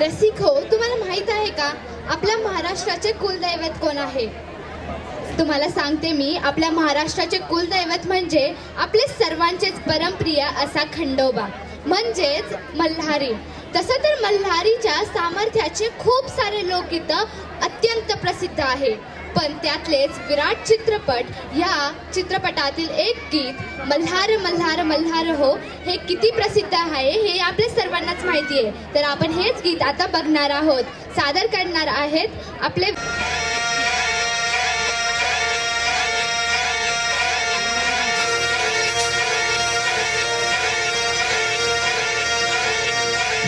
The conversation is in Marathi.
रसिक हो तुम्हाला माहीत आहे का? आपल्या महाराष्ट्राचे कुलदैवत कोण आहे? तुम्हाला सांगते मी आपल्या महाराष्ट्राचे कुलदैवत म्हणजे आपले सर्वांचेच परमप्रिय असा खंडोबा. म्हणजेच मल्हारी. तसं तर मल्हारीच्या सामर्थ्याचे खूप सारे लोक इथं अत्यंत प्रसिद्ध आहे. पण त्यातलेच विराट चित्रपट या चित्रपटातील एक गीत मल्हार मल्हार मल्हार हो हे किती प्रसिद्ध आहे हे आपल्या सर्वांनाच माहिती आहे. तर आपण हेच गीत आता बघणार आहोत. सादर करणार आहेत आपले